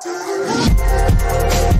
to the